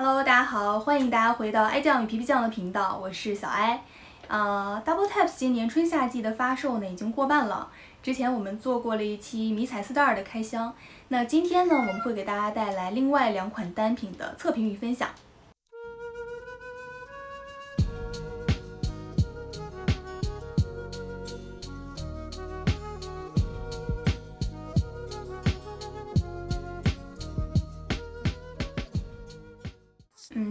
Hello，大家好，欢迎大家回到爱酱与皮皮酱的频道，我是小艾。啊，Double Taps 今年春夏季的发售呢已经过半了。之前我们做过了一期迷彩丝袋的开箱，那今天呢我们会给大家带来另外两款单品的测评与分享。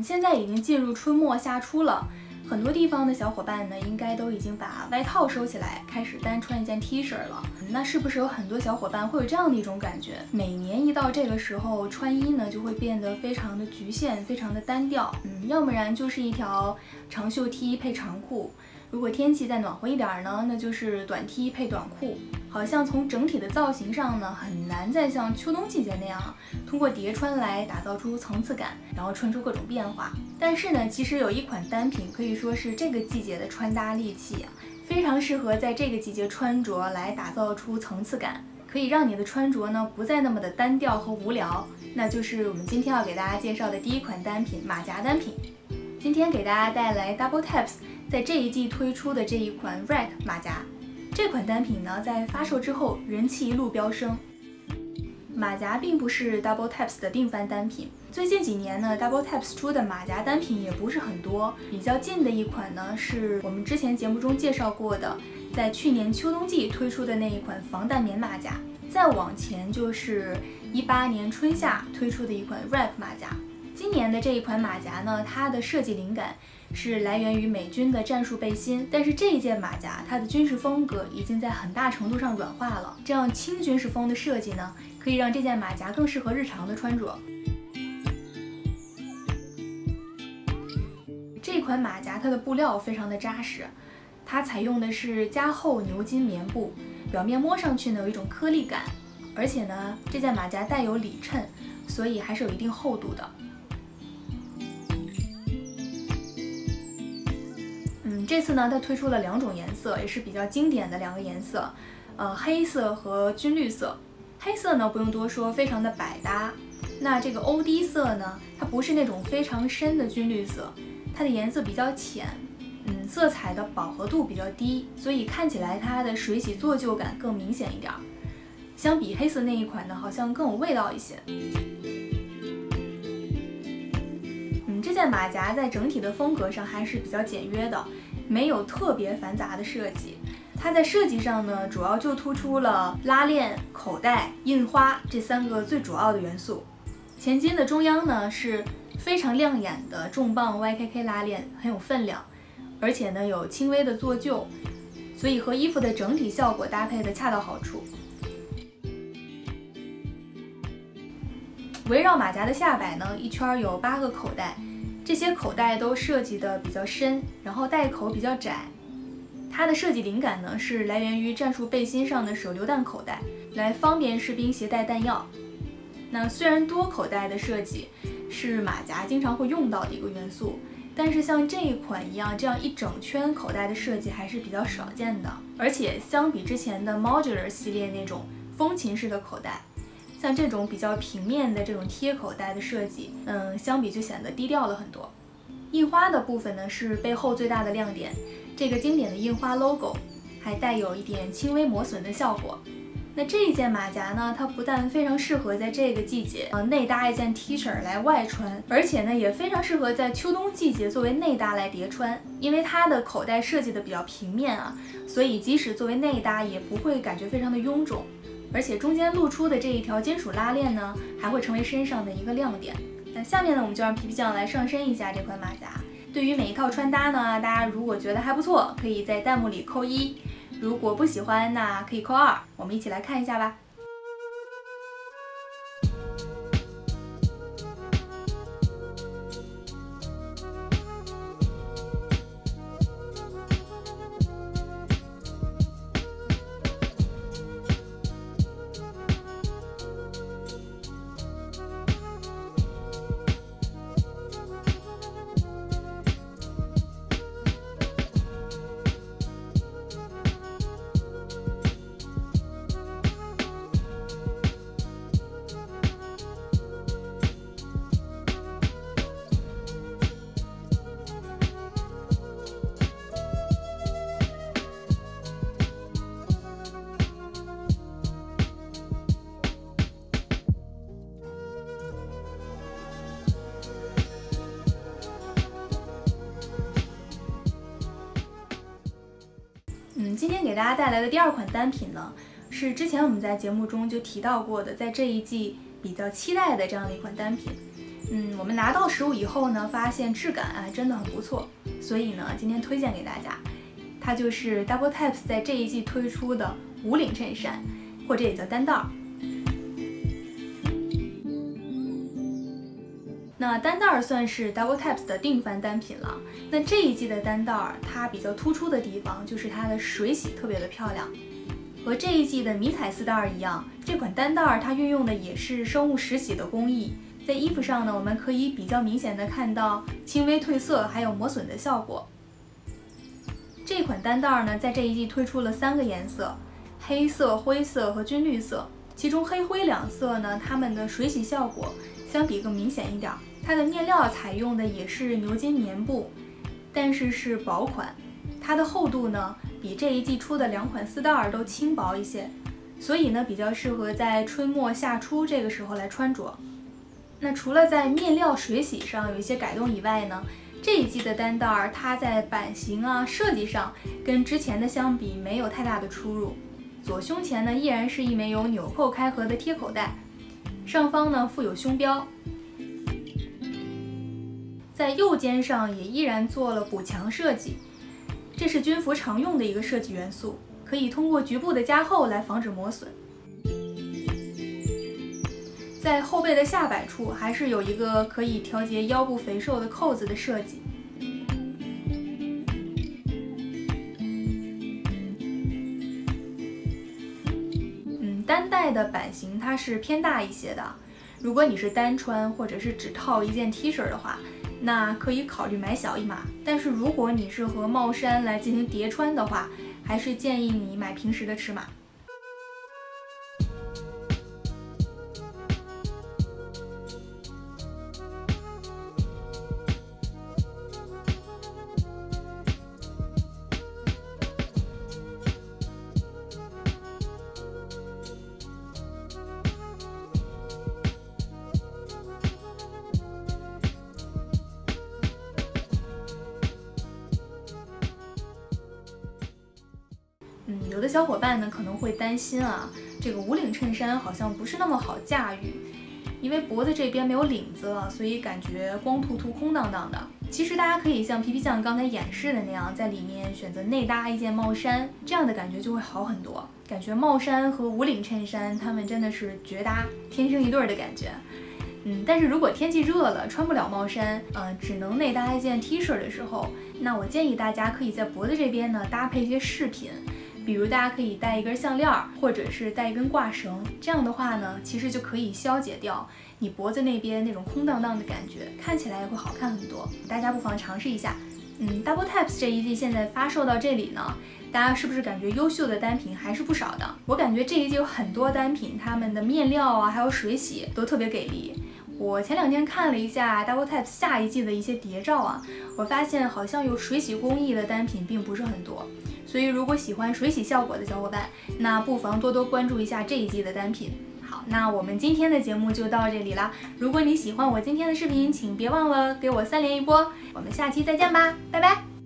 现在已经进入春末夏初了，很多地方的小伙伴呢，应该都已经把外套收起来，开始单穿一件 T 恤了。那是不是有很多小伙伴会有这样的一种感觉？每年一到这个时候，穿衣呢就会变得非常的局限，非常的单调。嗯，要不然就是一条长袖 T 配长裤。如果天气再暖和一点儿呢，那就是短 T 配短裤。好像从整体的造型上呢，很难再像秋冬季节那样，通过叠穿来打造出层次感，然后穿出各种变化。但是呢，其实有一款单品可以说是这个季节的穿搭利器啊，非常适合在这个季节穿着来打造出层次感，可以让你的穿着呢不再那么的单调和无聊。那就是我们今天要给大家介绍的第一款单品——马甲单品。今天给大家带来 Double Taps。在这一季推出的这一款 Rack 马甲，这款单品呢，在发售之后人气一路飙升。马甲并不是 Double Taps 的定番单品，最近几年呢，Double Taps 出的马甲单品也不是很多。比较近的一款呢，是我们之前节目中介绍过的，在去年秋冬季推出的那一款防弹棉马甲。再往前就是一八年春夏推出的一款 Rack 马甲。今年的这一款马甲呢，它的设计灵感是来源于美军的战术背心，但是这一件马甲它的军事风格已经在很大程度上软化了。这样轻军事风的设计呢，可以让这件马甲更适合日常的穿着。这款马甲它的布料非常的扎实，它采用的是加厚牛津棉布，表面摸上去呢有一种颗粒感，而且呢这件马甲带有里衬，所以还是有一定厚度的。这次呢，它推出了两种颜色，也是比较经典的两个颜色，呃，黑色和军绿色。黑色呢，不用多说，非常的百搭。那这个 O D 色呢，它不是那种非常深的军绿色，它的颜色比较浅，嗯，色彩的饱和度比较低，所以看起来它的水洗做旧感更明显一点。相比黑色那一款呢，好像更有味道一些。嗯，这件马甲在整体的风格上还是比较简约的。没有特别繁杂的设计，它在设计上呢，主要就突出了拉链、口袋、印花这三个最主要的元素。前襟的中央呢是非常亮眼的重磅 YKK 拉链，很有分量，而且呢有轻微的做旧，所以和衣服的整体效果搭配的恰到好处。围绕马甲的下摆呢，一圈有八个口袋。这些口袋都设计的比较深，然后袋口比较窄。它的设计灵感呢是来源于战术背心上的手榴弹口袋，来方便士兵携带弹药。那虽然多口袋的设计是马甲经常会用到的一个元素，但是像这一款一样这样一整圈口袋的设计还是比较少见的。而且相比之前的 Modular 系列那种风琴式的口袋。像这种比较平面的这种贴口袋的设计，嗯，相比就显得低调了很多。印花的部分呢是背后最大的亮点，这个经典的印花 logo 还带有一点轻微磨损的效果。那这一件马甲呢，它不但非常适合在这个季节呃内搭一件 T 恤来外穿，而且呢也非常适合在秋冬季节作为内搭来叠穿，因为它的口袋设计的比较平面啊，所以即使作为内搭也不会感觉非常的臃肿。而且中间露出的这一条金属拉链呢，还会成为身上的一个亮点。那下面呢，我们就让皮皮酱来上身一下这款马甲。对于每一套穿搭呢，大家如果觉得还不错，可以在弹幕里扣一；如果不喜欢，那可以扣二。我们一起来看一下吧。带来的第二款单品呢，是之前我们在节目中就提到过的，在这一季比较期待的这样的一款单品。嗯，我们拿到实物以后呢，发现质感啊真的很不错，所以呢，今天推荐给大家，它就是 Double Types 在这一季推出的无领衬衫，或者也叫单袋。那单袋算是 Double Taps 的定番单品了。那这一季的单袋，它比较突出的地方就是它的水洗特别的漂亮。和这一季的迷彩丝带一样，这款单袋它运用的也是生物石洗的工艺。在衣服上呢，我们可以比较明显的看到轻微褪色还有磨损的效果。这款单袋呢，在这一季推出了三个颜色：黑色、灰色和军绿色。其中黑灰两色呢，它们的水洗效果相比更明显一点。它的面料采用的也是牛津棉布，但是是薄款。它的厚度呢，比这一季出的两款丝带儿都轻薄一些，所以呢，比较适合在春末夏初这个时候来穿着。那除了在面料水洗上有一些改动以外呢，这一季的单带儿它在版型啊设计上跟之前的相比没有太大的出入。左胸前呢依然是一枚有纽扣开合的贴口袋，上方呢附有胸标。在右肩上也依然做了补强设计，这是军服常用的一个设计元素，可以通过局部的加厚来防止磨损。在后背的下摆处还是有一个可以调节腰部肥瘦的扣子的设计。嗯，单带的版型它是偏大一些的，如果你是单穿或者是只套一件 T 恤的话。那可以考虑买小一码，但是如果你是和帽衫来进行叠穿的话，还是建议你买平时的尺码。有的小伙伴呢可能会担心啊，这个无领衬衫好像不是那么好驾驭，因为脖子这边没有领子了，所以感觉光秃秃、空荡荡的。其实大家可以像皮皮酱刚才演示的那样，在里面选择内搭一件帽衫，这样的感觉就会好很多。感觉帽衫和无领衬衫，它们真的是绝搭，天生一对的感觉。嗯，但是如果天气热了，穿不了帽衫，呃，只能内搭一件 T 恤的时候，那我建议大家可以在脖子这边呢搭配一些饰品。比如大家可以戴一根项链，或者是戴一根挂绳，这样的话呢，其实就可以消解掉你脖子那边那种空荡荡的感觉，看起来也会好看很多。大家不妨尝试一下。嗯，Double Types 这一季现在发售到这里呢，大家是不是感觉优秀的单品还是不少的？我感觉这一季有很多单品，它们的面料啊，还有水洗都特别给力。我前两天看了一下 Double Tap 下一季的一些谍照啊，我发现好像有水洗工艺的单品并不是很多。所以，如果喜欢水洗效果的小伙伴，那不妨多多关注一下这一季的单品。好，那我们今天的节目就到这里啦。如果你喜欢我今天的视频，请别忘了给我三连一波。我们下期再见吧，拜拜。